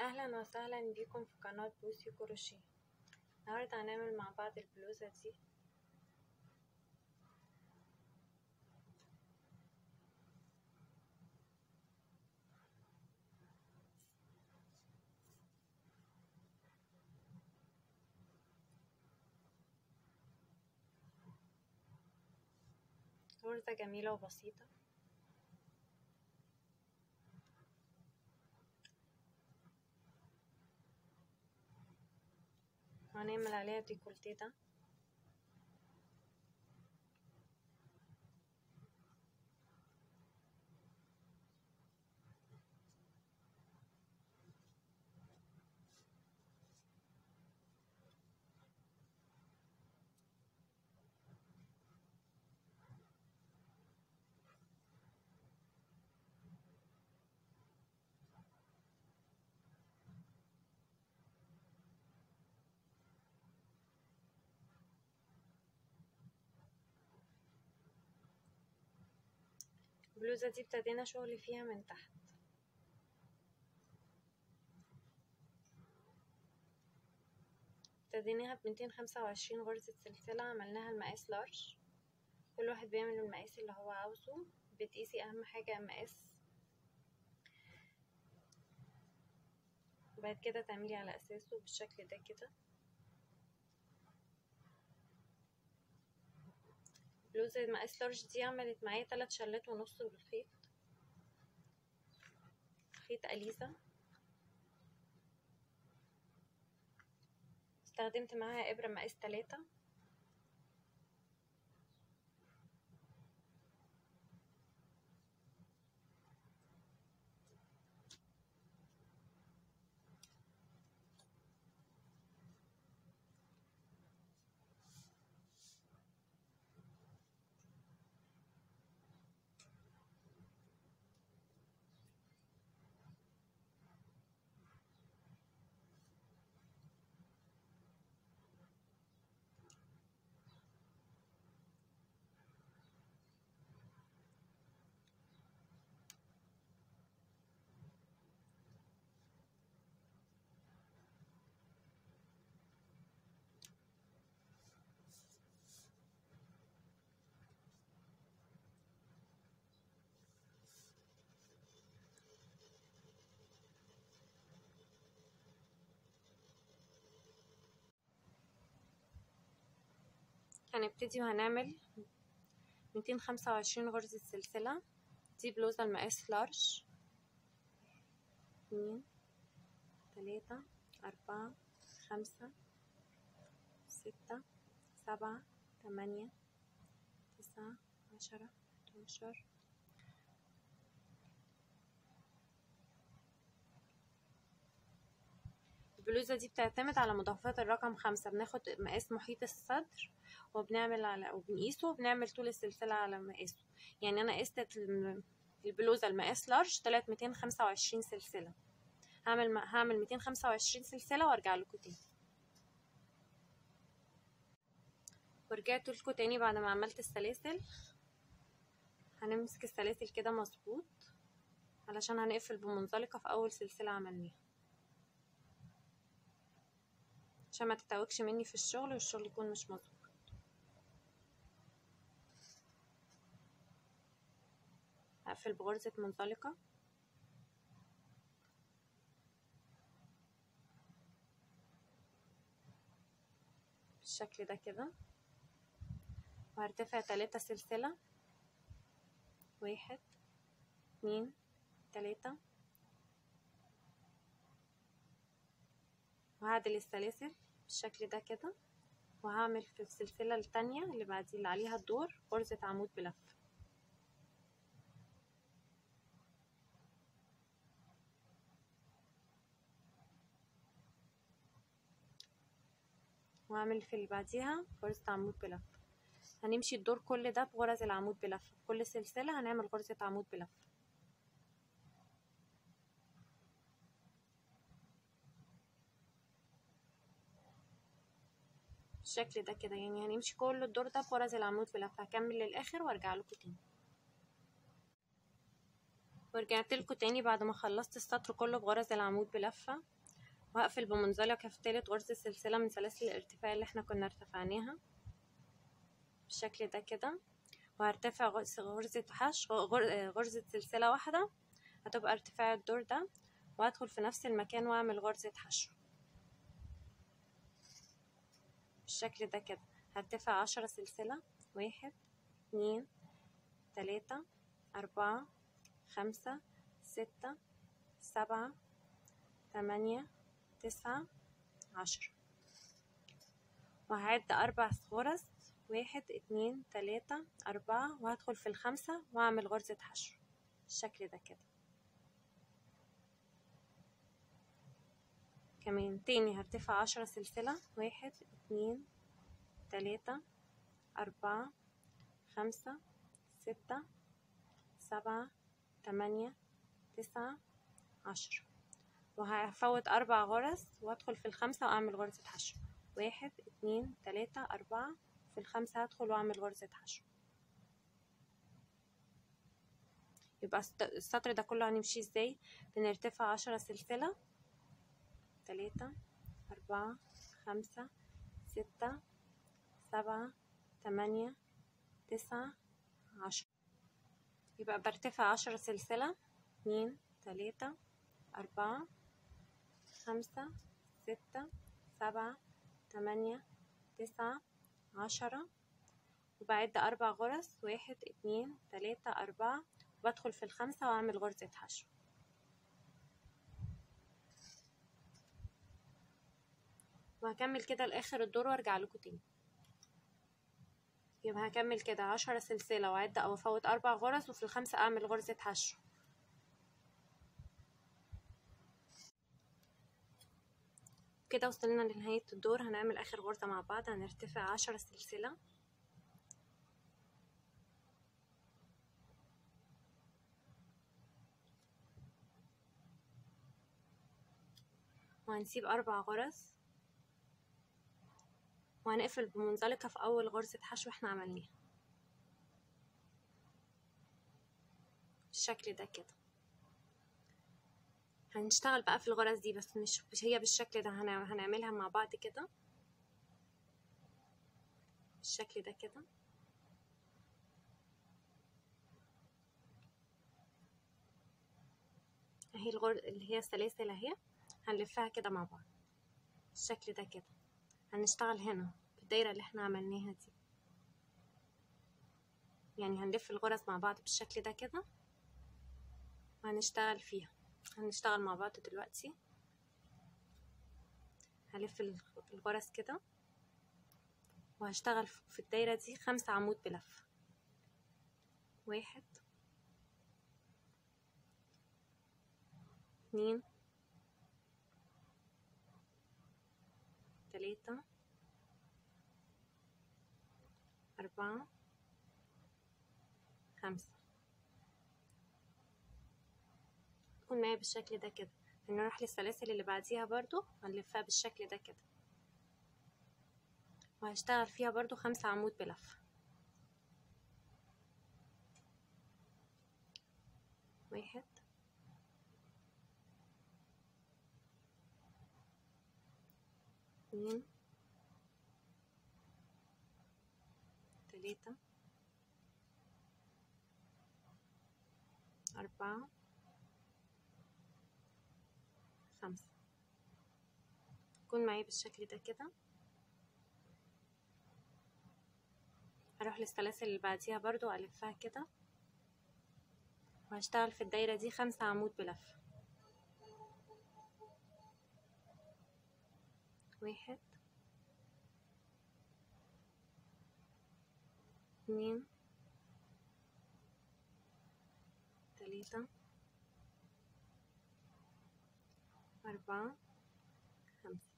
أهلا وسهلا بيكم في قناة بوسي كروشيه النهاردة هنعمل مع بعض البلوزة دي غرزة جميلة وبسيطة هنعمل عليها ديكولتيه ده البلوزة دي ابتدينا شغل فيها من تحت. ابتديناها بميتين خمسة وعشرين غرزة سلسلة عملناها المقاس لارج. كل واحد بيعمل المقاس اللي هو عاوزه. بتقيسي أهم حاجة المقاس وبعد كده تعملي على أساسه بالشكل ده كده. بلوزة مقاس لارج دي عملت معايا تلات شلات ونص بالخيط. خيط أليزا استخدمت معاها إبرة مقاس تلاتة. هنبتدي وهنعمل ميتين خمسة وعشرين غرزة سلسلة دي بلوزة المقاس لارج. اتنين تلاتة أربعة خمسة ستة سبعة تمانية تسعة عشرة حداشر البلوزة دي بتعتمد على مضاعفات الرقم خمسة. بناخد مقاس محيط الصدر. وبنعمل على وبنقيسه وبنعمل طول السلسلة على مقاسه. يعني أنا قست البلوزة المقاس لارج طلعت ميتين خمسة وعشرين سلسلة. هعمل هعمل ميتين خمسة وعشرين سلسلة وأرجع لكم تاني ورجعت لكم تاني بعد ما عملت السلاسل. هنمسك السلاسل كده مظبوط علشان هنقفل بمنزلقة في أول سلسلة عملناها. عشان ما تتعوجش مني في الشغل والشغل يكون مش مظبوط. هقفل بغرزة منطلقة؟ بالشكل ده كده. وهرتفع تلاتة سلسلة. واحد اتنين تلاتة. وهعدل السلاسل بالشكل ده كده. وهعمل في السلسلة التانية اللي بعدي اللي عليها الدور غرزة عمود بلف. وهعمل في اللي بعديها. غرزة عمود بلف. هنمشي الدور كل ده بغرز العمود بلف. كل سلسلة هنعمل غرزة عمود بلف. بالشكل ده كده. يعني هنمشي كل الدور ده بغرز العمود بلف. هكمل للآخر وأرجع لكم تاني. ورجعت لكم تاني بعد ما خلصت السطر كله بغرز العمود بلفة. وهقفل بمنزلقة في تالت غرزة سلسلة من سلاسل الارتفاع اللي إحنا كنا ارتفعناها. بالشكل ده كده. وهرتفع غرزة حشو غرزة سلسلة واحدة. هتبقى ارتفاع الدور ده. وهدخل في نفس المكان واعمل غرزة حشو بالشكل ده كده. هرتفع عشرة سلسلة. واحد اتنين تلاتة أربعة خمسة ستة سبعة تمانية تسعة عشرة وهعد أربع غرز واحد اتنين تلاتة أربعة وهدخل في الخمسة وأعمل غرزة حشو بالشكل ده كده. كمان تاني هرتفع عشرة سلسلة واحد اتنين تلاتة أربعة خمسة ستة سبعة تمانية تسعة عشرة وهفوت أربع غرز وأدخل في الخمسة وأعمل غرزة حشو واحد اتنين تلاتة أربعة في الخمسة هدخل وأعمل غرزة حشو يبقى السطر ده كله هنمشي إزاي؟ بنرتفع عشرة سلسلة. تلاتة أربعة خمسة ستة سبعة تمانية تسعة عشرة. يبقى برتفع عشرة سلسلة. اتنين تلاتة أربعة خمسة ستة سبعة تمانية تسعة عشرة. وبعد أربع غرز واحد اتنين تلاتة أربعة. بدخل في الخمسة وأعمل غرزة حشو. وهكمل كده لآخر الدور وأرجع لكم تاني. يبقى هكمل كده عشرة سلسلة وأعد أو أفوت أربع غرز وفي الخمسة أعمل غرزة حشو. كده وصلنا لنهاية الدور. هنعمل آخر غرزة مع بعض. هنرتفع عشرة سلسلة. وهنسيب أربع غرز. وهنقفل بمنزلقة في أول غرزة حشو إحنا عملناها. بالشكل ده كده. هنشتغل بقى في الغرز دي بس مش, مش هي بالشكل ده. هنعملها مع بعض كده. بالشكل ده كده. اهي الغرز اللي هي السلاسل اهي. هنلفها كده مع بعض. بالشكل ده كده. هنشتغل هنا في الدايرة اللي إحنا عملناها دي. يعني هنلف الغرز مع بعض بالشكل ده كده. وهنشتغل فيها. هنشتغل مع بعض دلوقتي. هلف الغرز كده. وهشتغل في الدايرة دي خمسة عمود بلف. واحد. اتنين. تلاتة. أربعة. خمسة. تكون معايا بالشكل ده كده. هنروح للسلاسل اللي بعديها برضو هنلفها بالشكل ده كده. وهشتغل فيها برضو خمسة عمود بلف. واحد. اتنين. تلاتة. أربعة خمسة يكون معايا بالشكل ده كده. هروح للسلاسل اللي بعديها برضو ألفها كده. وهشتغل في الدايرة دي خمسة عمود بلف. واحد. اتنين. تلاتة. أربعة. خمسة.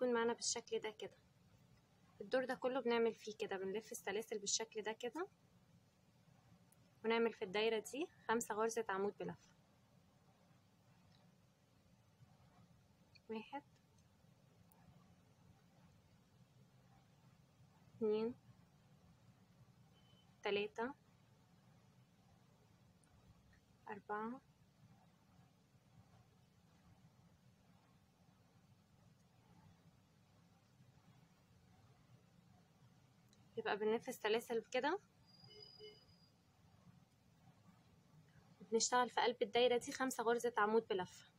يكون معانا بالشكل ده كده. الدور ده كله بنعمل فيه كده بنلف السلاسل بالشكل ده كده. ونعمل في الدايرة دي خمسة غرزة عمود بلف. واحد اتنين تلاتة أربعة يبقى بنلف سلاسل كده. بنشتغل في قلب الدايرة دي خمسة غرزة عمود بلفة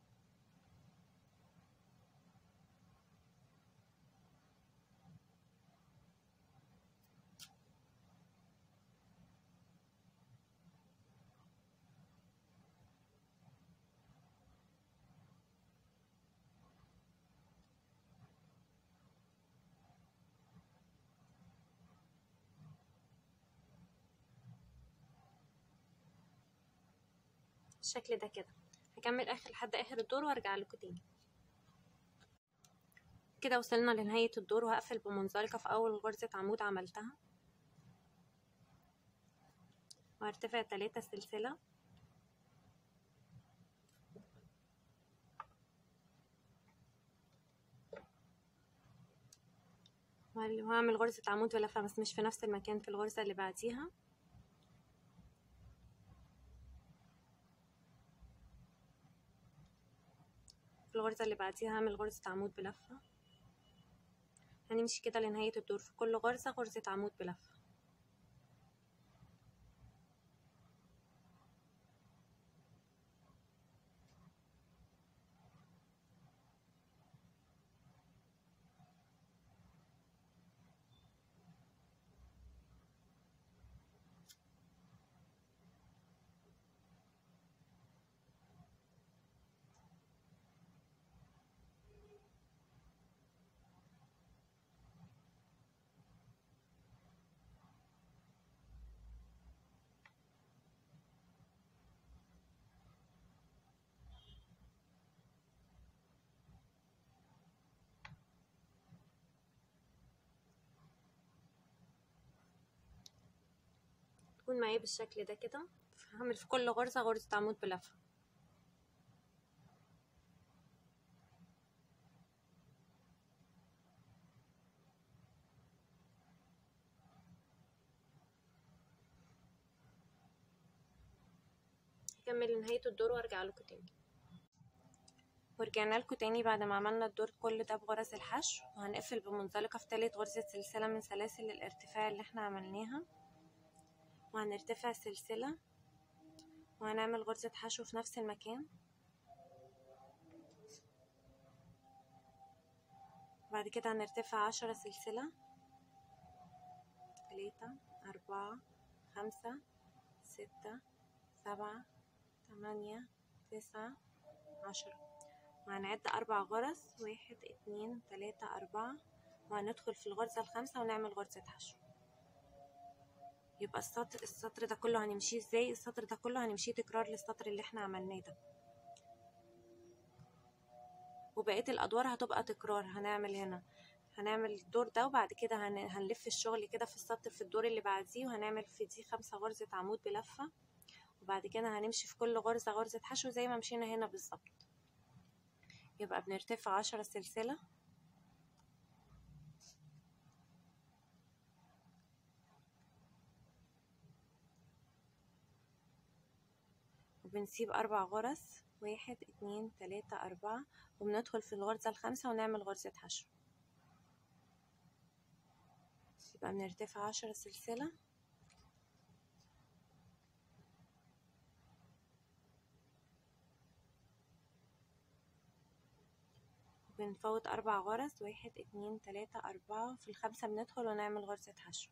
بالشكل ده كده. هكمل آخر لحد آخر الدور وأرجع لكم تاني. كده وصلنا لنهاية الدور وهقفل بمنزلقة في أول غرزة عمود عملتها. وهرتفع تلاتة سلسلة. وهعمل غرزة عمود ولفة بس مش في نفس المكان في الغرزة اللي بعديها. في الغرزة اللي بعديها هعمل غرزة عمود بلفة. هنمشي كده لنهاية الدور. في كل غرزة غرزة عمود بلفة. تكون معايا بالشكل ده كده. هعمل في كل غرزة غرزة عمود بلفة. هكمل لنهاية الدور وأرجع لكم تاني. ورجعنا لكم تاني بعد ما عملنا الدور كل ده بغرز الحشو. وهنقفل بمنزلقة في تالت غرزة سلسلة من سلاسل الارتفاع اللي إحنا عملناها. وهنرتفع سلسلة وهنعمل غرزة حشو في نفس المكان. بعد كده هنرتفع عشرة سلسلة. تلاتة أربعة خمسة ستة سبعة تمانية تسعة عشرة. وهنعد أربع غرز واحد اتنين تلاتة أربعة. وهندخل في الغرزة الخامسة ونعمل غرزة حشو. يبقى السطر السطر ده كله هنمشيه إزاي؟ السطر ده كله هنمشيه تكرار للسطر اللي إحنا عملناه ده. وبقية الأدوار هتبقى تكرار. هنعمل هنا هنعمل الدور ده وبعد كده هن... هنلف الشغل كده في السطر في الدور اللي بعديه وهنعمل في دي خمسة غرزة عمود بلفة. وبعد كده هنمشي في كل غرزة غرزة حشو زي ما مشينا هنا بالظبط. يبقى بنرتفع عشرة سلسلة. وبنسيب أربع غرز واحد اتنين تلاتة أربعة وبندخل في الغرزة الخامسة ونعمل غرزة حشو يبقى بنرتفع عشرة سلسلة. بنفوت أربع غرز واحد اتنين تلاتة أربعة في الخامسة بندخل ونعمل غرزة حشو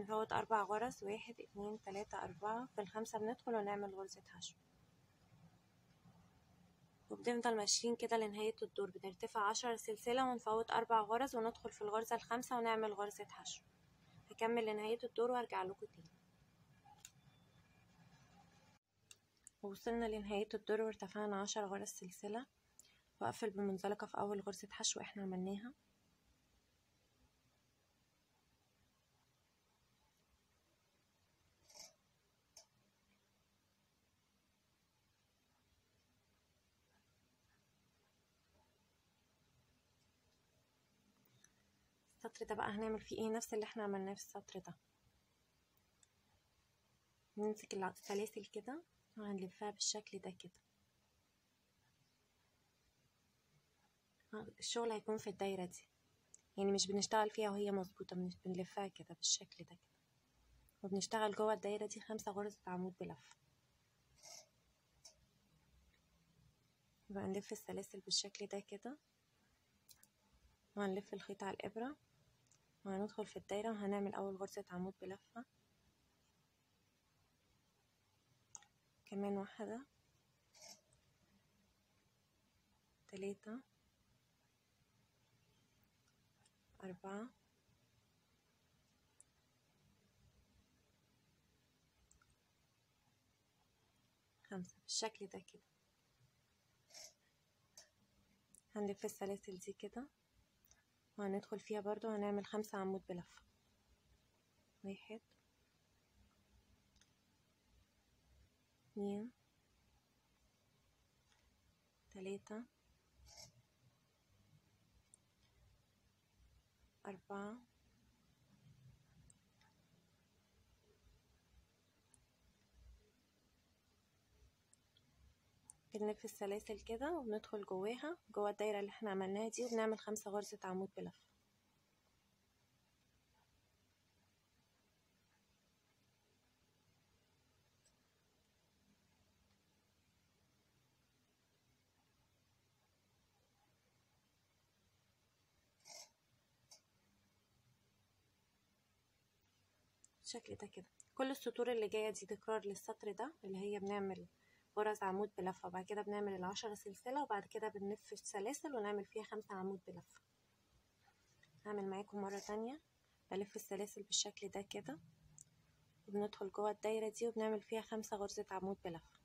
بنفوت أربع غرز واحد اتنين تلاتة أربعة. في الخامسة بندخل ونعمل غرزة حشو وبنفضل ماشيين كده لنهاية الدور. بنرتفع عشرة سلسلة ونفوت أربع غرز وندخل في الغرزة الخامسة ونعمل غرزة حشو هكمل لنهاية الدور وأرجع لكم تاني. ووصلنا لنهاية الدور وارتفعنا عشر غرز سلسلة. وأقفل بمنزلقة في أول غرزة حشو إحنا عملناها. السطر ده بقى هنعمل فيه إيه؟ نفس اللي إحنا عملناه في السطر ده. نمسك السلاسل كده وهنلفها بالشكل ده كده. الشغل هيكون في الدايرة دي. يعني مش بنشتغل فيها وهي مظبوطة بنلفها كده بالشكل ده كده. وبنشتغل جوه الدايرة دي خمسة غرزة عمود بلف. يبقى نلف السلاسل بالشكل ده كده. وهنلف الخيط على الإبرة. وهندخل في الدايرة وهنعمل أول غرزة عمود بلفة. كمان واحدة. تلاتة. أربعة. خمسة. بالشكل ده كده. هنلف السلاسل دي كده. وهندخل فيها برضو هنعمل خمسة عمود بلفة واحد. اتنين. تلاتة. أربعة. بنلف السلاسل كده وبندخل جواها جوا الدايرة اللي إحنا عملناها دي وبنعمل خمسة غرزة عمود بلف. بالشكل ده كده. كل السطور اللي جاية دي تكرار للسطر ده اللي هي بنعمل غرز عمود بلفة وبعد كده بنعمل العشرة سلسلة وبعد كده بنلف السلاسل ونعمل فيها خمسة عمود بلفة. هعمل معاكم مرة تانية بلف السلاسل بالشكل ده كده وبندخل جوه الدايرة دي وبنعمل فيها خمسة غرزة عمود بلفة.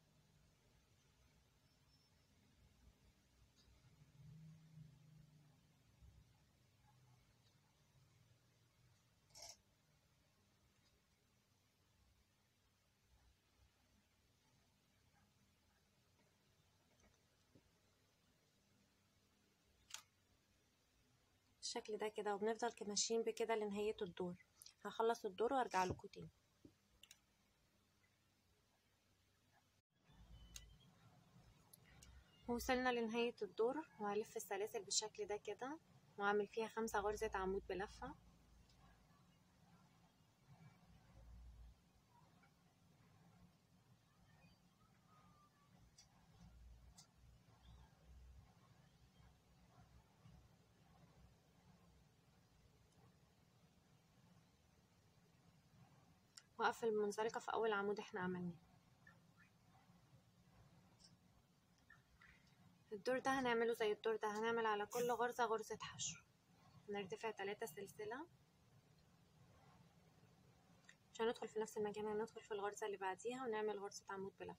بالشكل ده كده وبنفضل ماشيين بكده لنهاية الدور. هخلص الدور وأرجع لكم تاني. وصلنا لنهاية الدور. وهلف السلاسل بالشكل ده كده. وهعمل فيها خمسة غرزة عمود بلفة. واقفل المنزلقة في أول عمود إحنا عملناه. الدور ده هنعمله زي الدور ده هنعمل على كل غرزة غرزة حشو. نرتفع تلاتة سلسلة. مش هندخل في نفس المكان هندخل في الغرزة اللي بعديها ونعمل غرزة عمود بلف.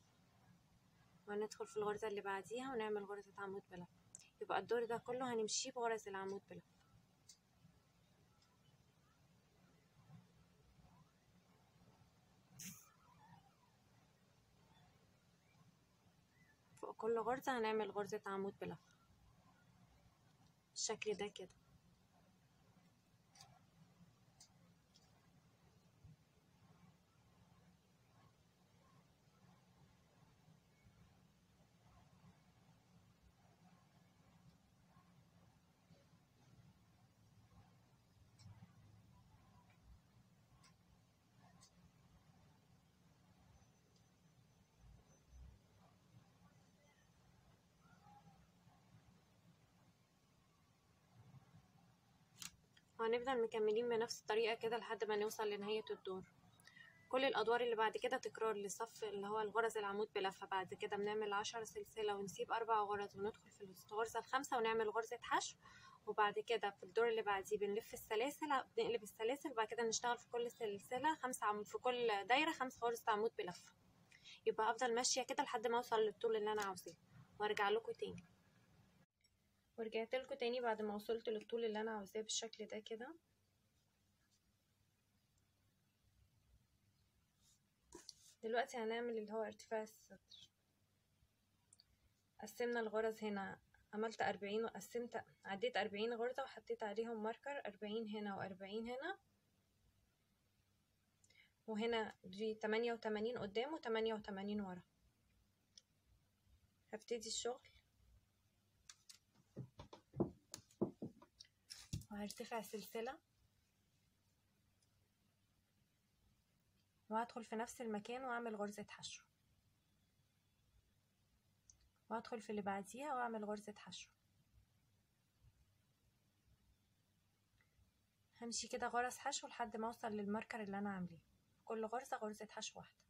وهندخل في الغرزة اللي بعديها ونعمل غرزة عمود بلف. يبقى الدور ده كله هنمشيه بغرز العمود بلف. كل غرزة هنعمل غرزة عمود بلف بالشكل ده كده. وهنفضل مكملين بنفس الطريقة كده لحد ما نوصل لنهاية الدور. كل الأدوار اللي بعد كده تكرار للصف اللي هو الغرز العمود بلفة. بعد كده بنعمل عشرة سلسلة ونسيب أربع غرز وندخل في الغرزة الخامسة ونعمل غرزة حشو. وبعد كده في الدور اللي بعديه بنلف السلاسل بنقلب السلاسل وبعد كده نشتغل في كل سلسلة خمسة عمود في كل دايرة خمسة غرزة عمود بلفة. يبقى أفضل ماشية كده لحد ما أوصل للطول اللي أنا عاوزاه. وأرجع لكم تاني. ورجعت لكم تاني بعد ما وصلت للطول اللي أنا عاوزاه بالشكل ده كده. دلوقتي هنعمل اللي هو ارتفاع السطر. قسمنا الغرز هنا. عملت أربعين وقسمت عديت أربعين غرزة وحطيت عليهم ماركر أربعين هنا وأربعين هنا. وهنا دي تمانية وتمانين قدام وتمانية وتمانين ورا. هبتدي الشغل. وهرتفع سلسلة وهدخل في نفس المكان وأعمل غرزة حشو. وهدخل في اللي بعديها وأعمل غرزة حشو. همشي كده غرز حشو لحد ما أوصل للماركر اللي أنا عاملاه. كل غرزة غرزة حشو واحدة.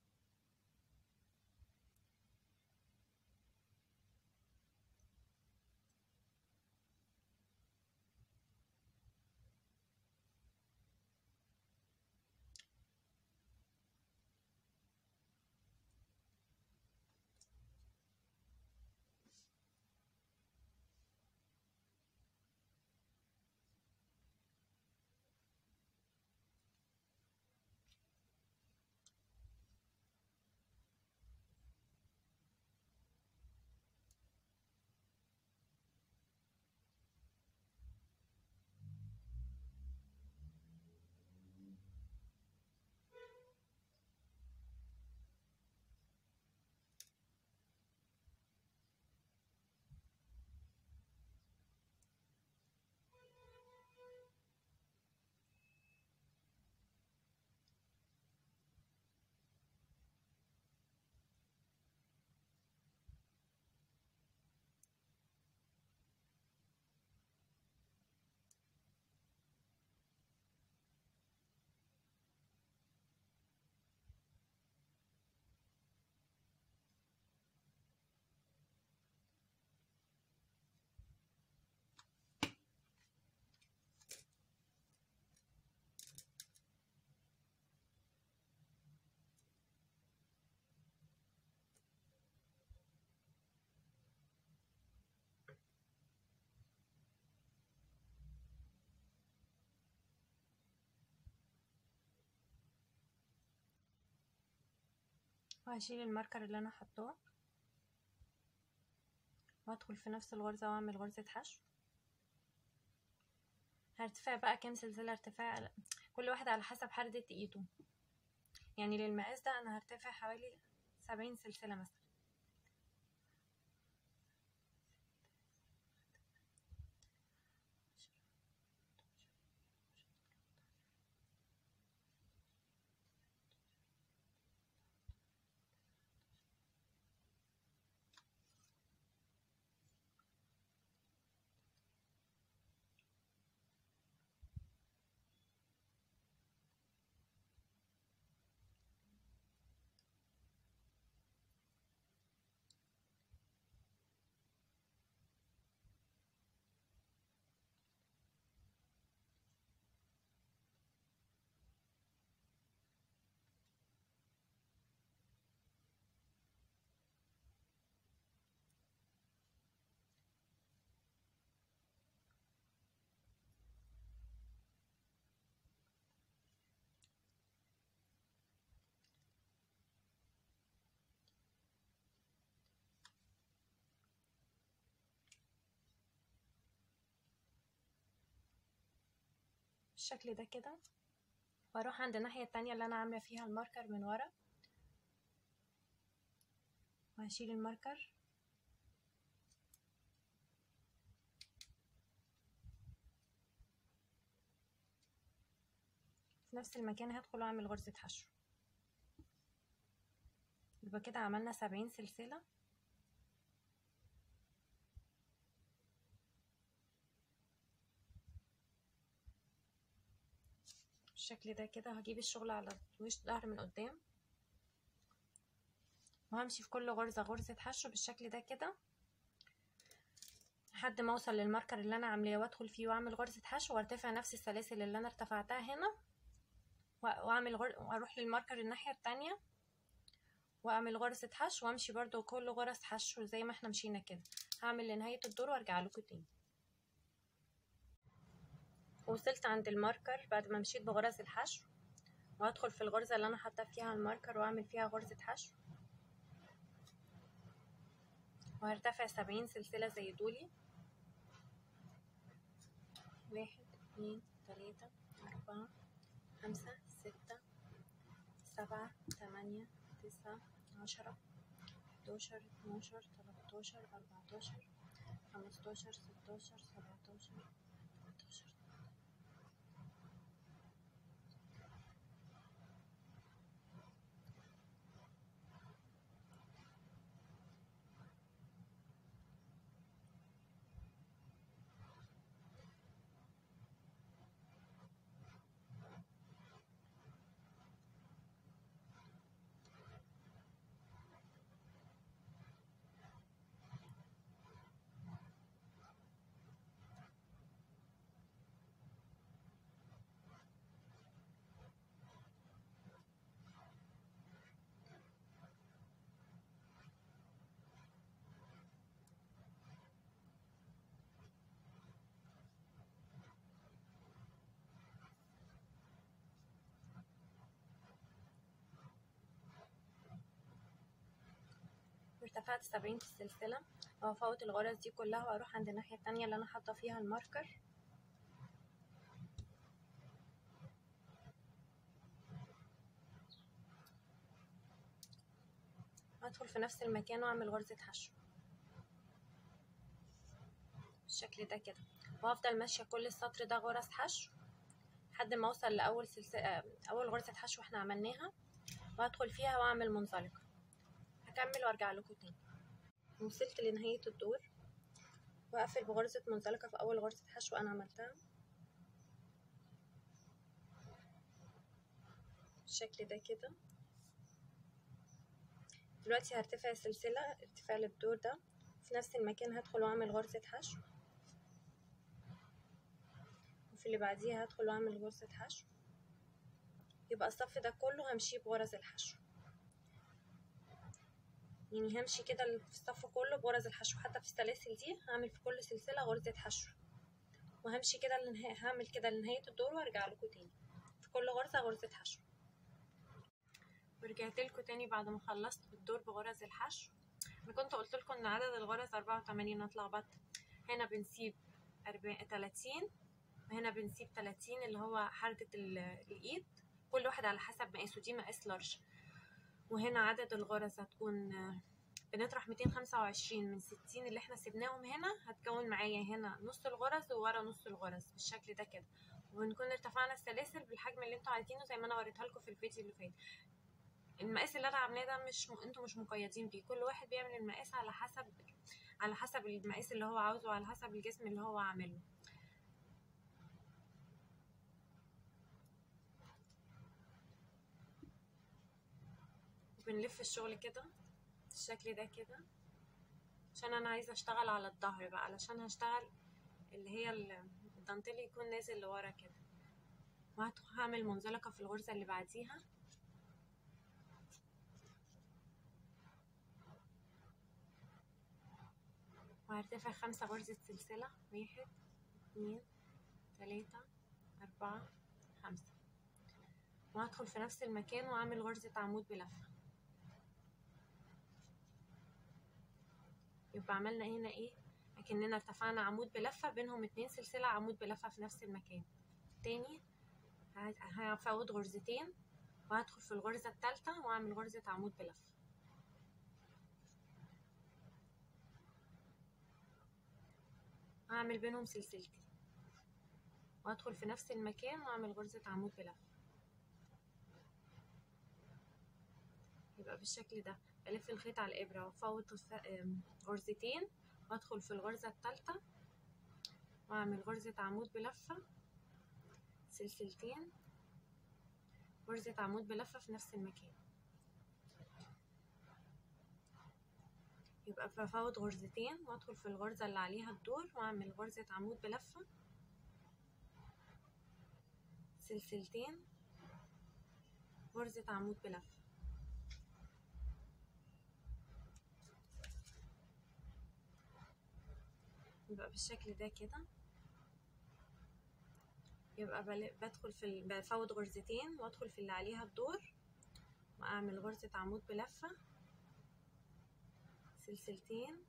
وهشيل الماركر اللي أنا حطاه وأدخل في نفس الغرزة وأعمل غرزة حشو. هرتفع بقى كام سلسلة ارتفاع كل واحدة على حسب حردة ايده يعني للمقاس ده أنا هرتفع حوالي سبعين سلسلة مثلا. بالشكل ده كده. وأروح عند الناحية التانية اللي أنا عاملة فيها الماركر من ورا. وهشيل الماركر. في نفس المكان هدخل وأعمل غرزة حشو. يبقى كده عملنا سبعين سلسلة. بالشكل ده كده هجيب الشغل على وش ظهر من قدام. وهمشي في كل غرزة غرزة حشو بالشكل ده كده لحد ما اوصل للماركر اللي أنا عاملاه وادخل فيه واعمل غرزة حشو وارتفع نفس السلاسل اللي أنا ارتفعتها هنا. واعمل غر... وأروح للماركر الناحية التانية واعمل غرزة حشو وامشي برضو كل غرز حشو زي ما إحنا مشينا كده. هعمل لنهاية الدور وارجع لكم تاني. وصلت عند الماركر بعد ما مشيت بغرز الحشو وهدخل في الغرزة اللي أنا حاطة فيها الماركر وأعمل فيها غرزة حشو. وهرتفع سبعين سلسلة زي دولي. واحد اتنين تلاتة أربعة خمسة ستة سبعة تمانية تسعة عشرة حداشر اتناشر تلاتاشر أربعتاشر خمستاشر ستاشر سبعتاشر ارتفعت سبعين في السلسلة. وهفوت الغرز دي كلها وأروح عند الناحية التانية اللي أنا حاطة فيها الماركر. ادخل في نفس المكان وأعمل غرزة حشو بالشكل ده كده. وهفضل ماشية كل السطر ده غرز حشو. لحد ما أوصل لأول سلسلة أول غرزة حشو إحنا عملناها. وهدخل فيها وأعمل منزلقة هكمل وارجع لكم تاني. وصلت لنهاية الدور. وأقفل بغرزة منزلقة في أول غرزة حشو أنا عملتها. بالشكل ده كده. دلوقتي هرتفع السلسلة ارتفاع للدور ده. في نفس المكان هدخل وأعمل غرزة حشو. وفي اللي بعديها هدخل وأعمل غرزة حشو. يبقى الصف ده كله همشيه بغرز الحشو. يعني همشي كده في الصف كله بغرز الحشو. حتى في السلاسل دي هعمل في كل سلسلة غرزة حشو. وهمشي كده لنهاية هعمل كده لنهاية الدور وأرجع لكم تاني. في كل غرزة غرزة حشو. ورجعت لكم تاني بعد ما خلصت الدور بغرز الحشو. أنا كنت قلت لكم إن عدد الغرز 84 اتلخبطت هنا بنسيب 30 وهنا بنسيب 30 اللي هو حردة الإيد. كل واحد على حسب مقاسه. دي مقاس لارج وهنا عدد الغرز هتكون بنطرح 225 من 60 اللي إحنا سيبناهم هنا هتكون معايا هنا نص الغرز وورا نص الغرز بالشكل ده كده. وبنكون ارتفعنا السلاسل بالحجم اللي أنتوا عايزينه زي ما أنا وريتها لكم في الفيديو اللي فات. المقاس اللي أنا عاملاه ده مش م... أنتوا مش مقيدين بيه. كل واحد بيعمل المقاس على حسب على حسب المقاس اللي هو عاوزه على حسب الجسم اللي هو عامله. بنلف الشغل كده بالشكل ده كده عشان أنا عايزة أشتغل على الظهر بقى علشان هشتغل اللي هي الدانتيل يكون نازل لورا كده. وهعمل منزلقة في الغرزة اللي بعديها. وهرتفع خمسة غرزة سلسلة واحد اتنين تلاتة أربعة خمسة. وهدخل في نفس المكان وأعمل غرزة عمود بلفة. يبقى عملنا هنا إيه؟ أكننا ارتفعنا عمود بلفة بينهم اتنين سلسلة عمود بلفة في نفس المكان. تاني هفوت غرزتين وهدخل في الغرزة التالتة وأعمل غرزة عمود بلفة. هعمل بينهم سلسلتين وهدخل في نفس المكان وأعمل غرزة عمود بلفة. يبقى بالشكل ده. بلف الخيط على الإبرة وأفوت غرزتين وأدخل في الغرزة التالتة وأعمل غرزة عمود بلفة سلسلتين غرزة عمود بلفة في نفس المكان. يبقى بفوت غرزتين وأدخل في الغرزة اللي عليها الدور وأعمل غرزة عمود بلفة سلسلتين غرزة عمود بلفة. يبقى بالشكل ده كده. يبقى بدخل في بفوت غرزتين وادخل في اللي عليها الدور وأعمل غرزة عمود بلفة. سلسلتين.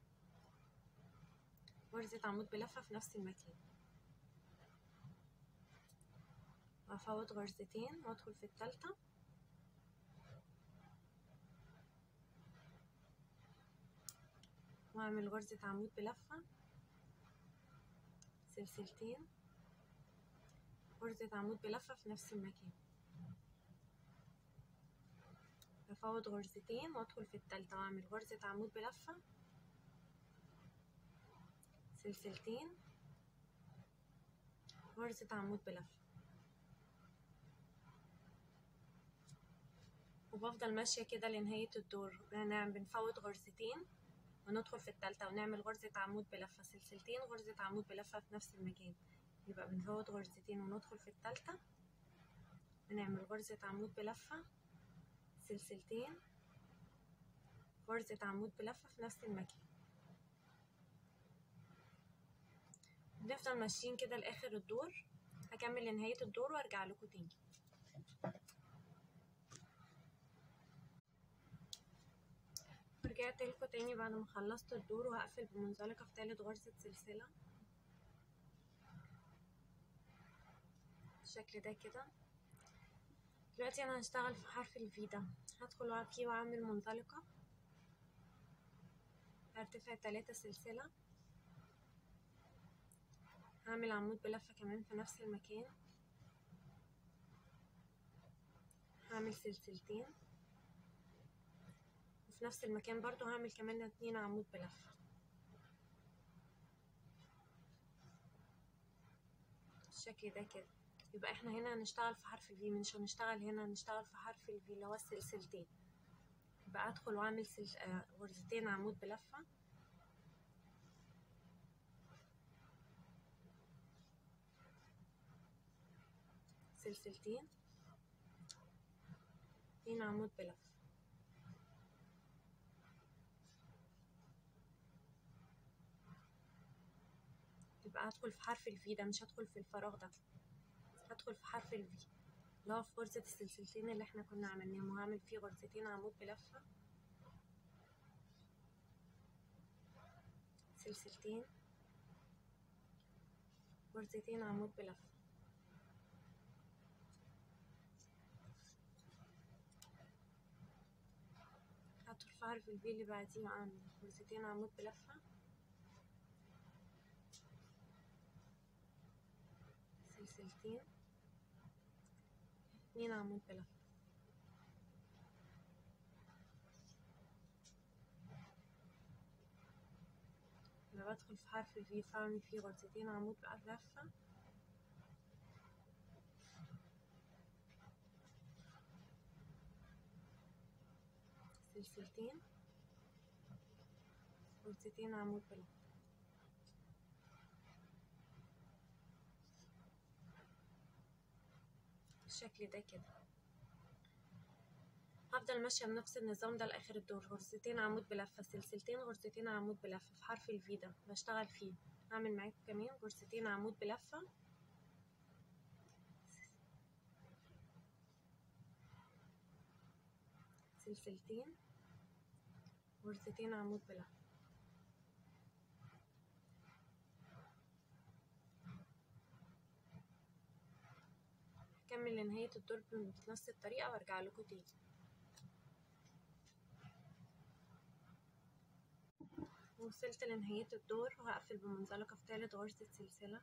غرزة عمود بلفة في نفس المكان. وأفوت غرزتين وادخل في التالتة. وأعمل غرزة عمود بلفة. سلسلتين. غرزة عمود بلفة في نفس المكان. بفوت غرزتين وادخل في التالتة. واعمل غرزة عمود بلفة. سلسلتين. غرزة عمود بلفة. وبفضل ماشية كده لنهاية الدور. بنعمل بنفوت غرزتين وندخل في التالتة ونعمل غرزة عمود بلفة سلسلتين غرزة عمود بلفة في نفس المكان. يبقى بنفوت غرزتين وندخل في التالتة. ونعمل غرزة عمود بلفة سلسلتين غرزة عمود بلفة في نفس المكان. بنفضل ماشيين كده لآخر الدور. هكمل لنهاية الدور وأرجع لكم تاني. رجعت لكم تاني بعد ما خلصت الدور وهقفل بمنزلقة في تالت غرزة سلسلة. بالشكل ده كده. دلوقتي أنا هشتغل في حرف الفي ده. هدخل فيه وأعمل منزلقة. هرتفع تلاتة سلسلة. هعمل عمود بلفة كمان في نفس المكان. هعمل سلسلتين. وفي نفس المكان برضو هعمل كمان اتنين عمود بلفة بالشكل ده كده. يبقى إحنا هنا هنشتغل في حرف الفي مش هنشتغل هنا هنشتغل في حرف الفي اللي هو السلسلتين. يبقى ادخل واعمل سلس... آه غرزتين عمود بلفة. سلسلتين. اتنين عمود بلفة. يبقى هدخل في حرف ال V ده مش هدخل في الفراغ ده. هدخل في حرف ال V. اللي هو في غرزة السلسلتين اللي إحنا كنا عملناهم. وهعمل فيه غرزتين عمود بلفة. سلسلتين. غرزتين عمود بلفة. هدخل في حرف ال V اللي بعديه وأعمل غرزتين عمود بلفة. سلسلتين اتنين عمود بلفة لما بدخل في حرف الفي فاعمل فيه غرزتين عمود بلفة سلسلتين. غرزتين عمود بلفة بالشكل ده كده. هفضل ماشية بنفس النظام ده لآخر الدور. غرزتين عمود بلفة. سلسلتين غرزتين عمود بلفة في حرف الفي ده. بشتغل فيه. هعمل معاكم كمان غرزتين عمود بلفة. سلسلتين غرزتين عمود بلفة. هكمل لنهاية الدور بنفس الطريقة وأرجع لكم تاني. وصلت لنهاية الدور. وهقفل بمنزلقة في تالت غرزة سلسلة.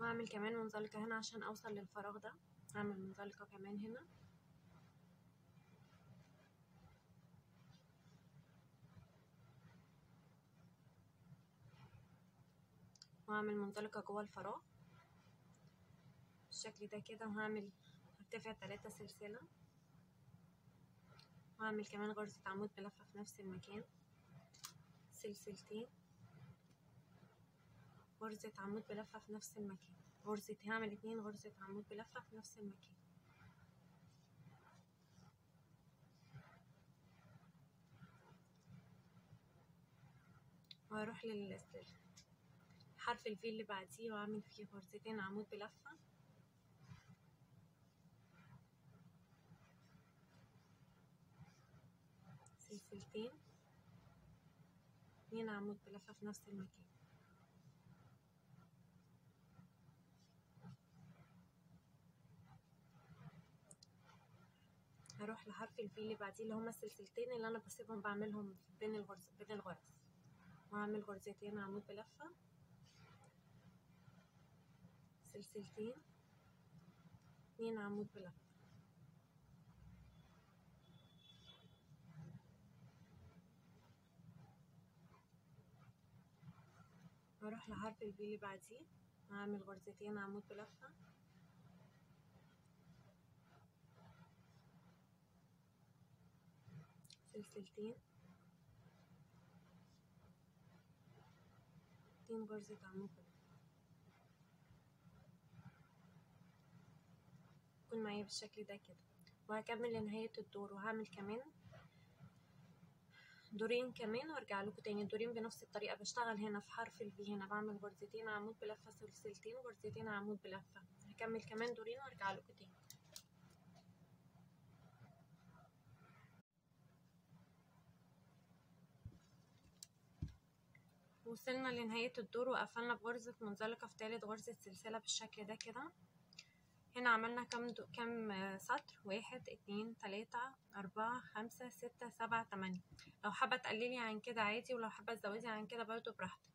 وهعمل كمان منزلقة هنا عشان أوصل للفراغ ده. هعمل منزلقة كمان هنا. وهعمل منزلقة جوه الفراغ. بالشكل ده كده وهعمل هرتفع تلاتة سلسلة. وهعمل كمان غرزة عمود بلفة في نفس المكان. سلسلتين. غرزة عمود بلفة في نفس المكان. غرزة هعمل اتنين غرزة عمود بلفة في نفس المكان. وهروح لل حرف الفي اللي بعديه وأعمل فيه غرزتين عمود بلفة. سلسلتين. اتنين عمود بلفة في نفس المكان. هروح لحرف الفي اللي بعديه اللي هما السلسلتين اللي أنا بسيبهم بعملهم بين الغرز بين الغرز. وهعمل غرزتين عمود بلفة. سلسلتين اتنين عمود بلفة وأروح لحرف الفي اللي بعديه. هعمل غرزتين عمود بلفة سلسلتين. اتنين غرزة عمود بلفة يكون معايا بالشكل ده كده. وهكمل لنهاية الدور وهعمل كمان دورين كمان وارجع لكم تاني. الدورين بنفس الطريقة بشتغل هنا في حرف الفي هنا بعمل غرزتين عمود بلفة سلسلتين غرزتين عمود بلفة. هكمل كمان دورين وارجع لكم تاني. وصلنا لنهاية الدور وقفلنا بغرزة منزلقة في تالت غرزة سلسلة بالشكل ده كده. هنا عملنا كم دو... كم سطر؟ واحد اتنين تلاتة أربعة خمسة ستة سبعة تمانية. لو حابة تقللي عن كده عادي ولو حابة تزودي عن كده برضو براحتك.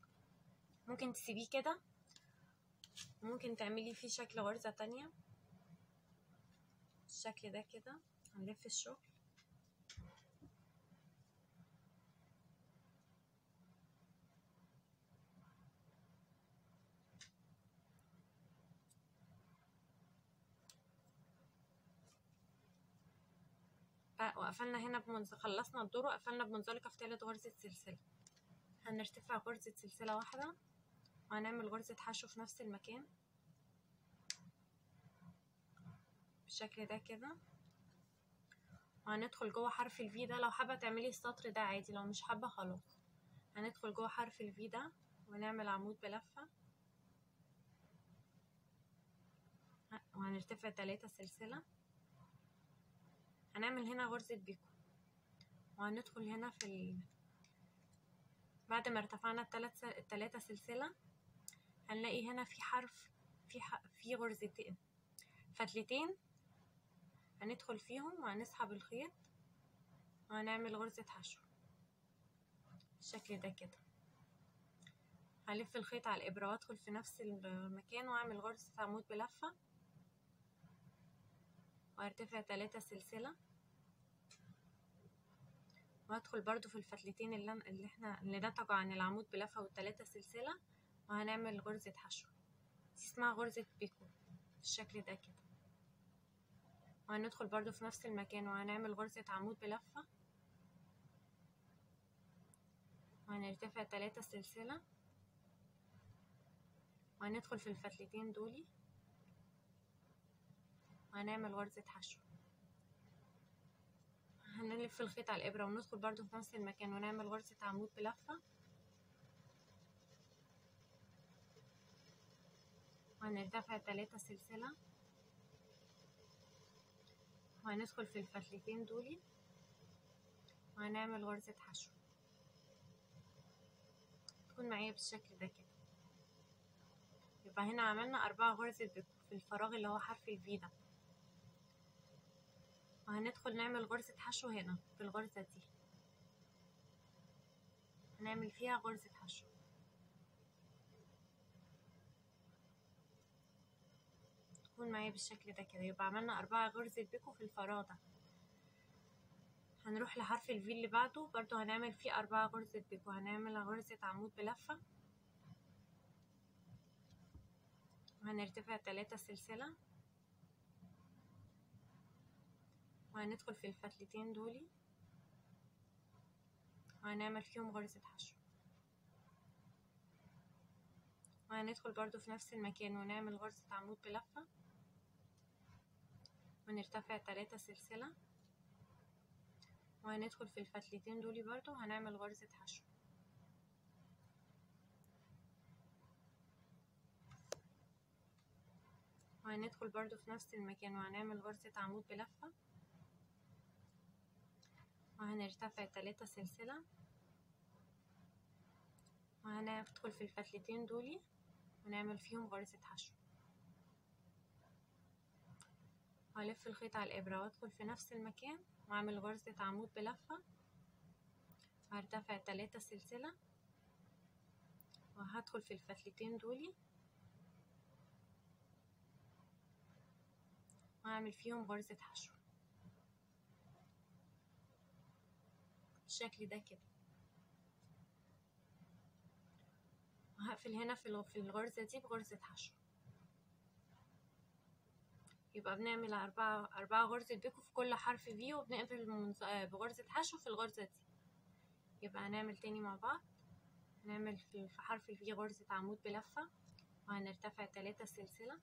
ممكن تسيبيه كده. ممكن تعملي فيه شكل غرزة تانية. الشكل ده كده. هنلف الشغل. وقفلنا هنا بمنز... خلصنا الدور وقفلنا بمنزلقة في تالت غرزة سلسلة. هنرتفع غرزة سلسلة واحدة وهنعمل غرزة حشو في نفس المكان. بالشكل ده كده. وهندخل جوه حرف الفي ده. لو حابة تعملي السطر ده عادي لو مش حابة خلاص. هندخل جوه حرف الفي ده ونعمل عمود بلفة. وهنرتفع تلاتة سلسلة. هنعمل هنا غرزة بيكو وهندخل هنا في ال... بعد ما ارتفعنا التلات. التلاتة سلسلة هنلاقي هنا في حرف في ح... في غرزتين. فتلتين هندخل فيهم وهنسحب الخيط وهنعمل غرزة حشو. بالشكل ده كده. هلف الخيط على الإبرة وادخل في نفس المكان وأعمل غرزة عمود بلفة. وهرتفع تلاتة سلسلة. وهدخل برضو في الفتلتين اللي, اللي إحنا اللي نتجوا عن العمود بلفة والتلاتة سلسلة. وهنعمل غرزة حشو. دي اسمها غرزة بيكو. بالشكل ده كده. وهندخل برضو في نفس المكان. وهنعمل غرزة عمود بلفة. وهنرتفع تلاتة سلسلة. وهندخل في الفتلتين دولي. وهنعمل غرزة حشو هنلف الخيط على الإبرة وندخل برضو في نفس المكان ونعمل غرزة عمود بلفة. وهنرتفع تلاتة سلسلة. وهندخل في الفتلتين دولي. وهنعمل غرزة حشو تكون معايا بالشكل ده كده. يبقى هنا عملنا أربعة غرزة في الفراغ اللي هو حرف الفي ده وهندخل نعمل غرزة حشو هنا في الغرزة دي. هنعمل فيها غرزة حشو. تكون معايا بالشكل ده كده. يبقى عملنا أربعة غرزة بيكو في الفراغ ده هنروح لحرف الفي اللي بعده. برضو هنعمل فيه أربعة غرزة بيكو. هنعمل غرزة عمود بلفة. وهنرتفع تلاتة سلسلة. وهندخل في الفتلتين دولي وهنعمل فيهم غرزة حشو وهندخل برضو في نفس المكان ونعمل غرزة عمود بلفة. ونرتفع تلاتة سلسلة. وهندخل في الفتلتين دولي برضو هنعمل غرزة حشو وهندخل برضو في نفس المكان وهنعمل غرزة عمود بلفة. وهنرتفع تلاتة سلسلة وهندخل في الفتلتين دولي ونعمل فيهم غرزة حشو وهلف الخيط على الإبرة وادخل في نفس المكان واعمل غرزة عمود بلفة وهرتفع تلاتة سلسلة وهدخل في الفتلتين دولي وهعمل فيهم غرزة حشو بالشكل ده كده. وهقفل هنا في في الغرزة دي بغرزة حشو. يبقى بنعمل أربعة أربعة غرزة بيكو في كل حرف في وبنقفل بغرزة حشو في الغرزة دي. يبقى هنعمل تاني مع بعض. هنعمل في حرف الفي غرزة عمود بلفة. وهنرتفع تلاتة سلسلة.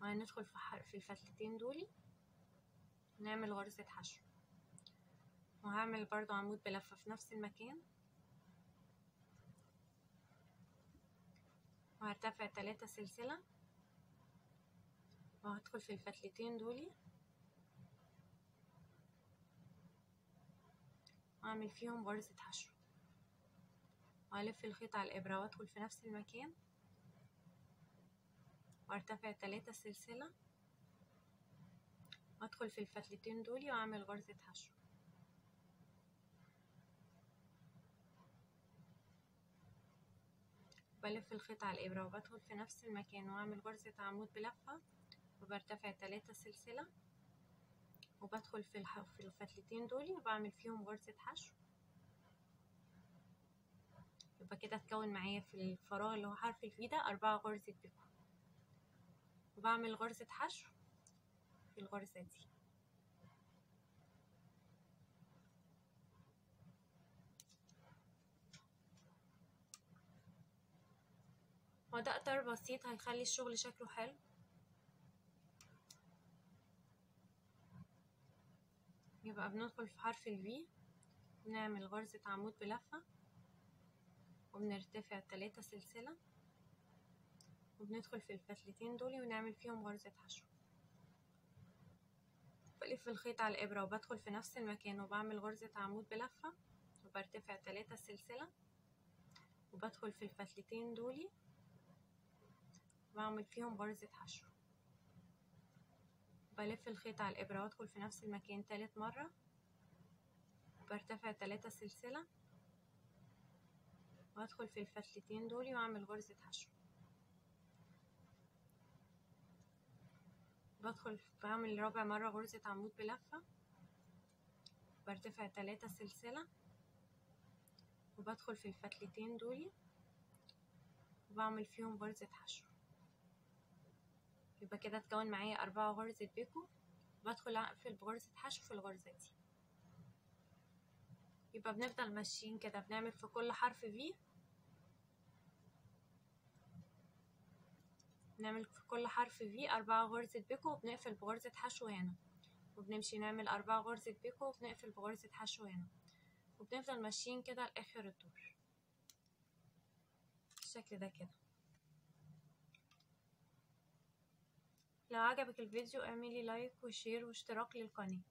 وهندخل في, في الفتلتين دولي نعمل غرزة حشو. وهعمل برضو عمود بلفة في نفس المكان. وهرتفع تلاتة سلسلة. وهدخل في الفتلتين دولي. وأعمل فيهم غرزة حشو. وألف الخيط على الإبرة وأدخل في نفس المكان. وارتفع تلاتة سلسلة. وأدخل في الفتلتين دولي وأعمل غرزة حشو. بلف الخيط على الإبرة وبدخل في نفس المكان وأعمل غرزة عمود بلفة وبرتفع تلاتة سلسلة وبدخل في. في الفتلتين دولي وبعمل فيهم غرزة حشو يبقى كده اتكون معايا في الفراغ اللي هو حرف الفي ده أربعة غرزة بيكو وبعمل غرزة حشو في الغرزة دي وده قطر بسيط هيخلي الشغل شكله حلو. يبقى بندخل في حرف ال V بنعمل غرزة عمود بلفة وبنرتفع تلاتة سلسلة وبندخل في الفتلتين دول ونعمل فيهم غرزة حشو. بلف الخيط على الإبرة وبدخل في نفس المكان وبعمل غرزة عمود بلفة وبرتفع تلاتة سلسلة وبدخل في الفتلتين دولي وبعمل فيهم غرزة حشو بلف الخيط على الإبرة وأدخل في نفس المكان تالت مرة. برتفع تلاتة سلسلة. وأدخل في الفتلتين دول وأعمل غرزة حشو بدخل بعمل رابع مرة غرزة عمود بلفة. برتفع تلاتة سلسلة. وبدخل في الفتلتين دول. وبعمل فيهم غرزة حشو يبقى كده اتكون معايا أربعة غرزة بيكو بدخل أقفل بغرزة حشو في الغرزة دي. يبقى بنفضل ماشيين كده بنعمل في كل حرف V بنعمل في كل حرف V أربعة غرزة بيكو وبنقفل بغرزة حشو هنا. وبنمشي نعمل أربعة غرزة بيكو وبنقفل بغرزة حشو هنا. وبنفضل ماشيين كده لآخر الدور. بالشكل ده كده. لو عجبك الفيديو اعملي like و share واشتراك للقناة.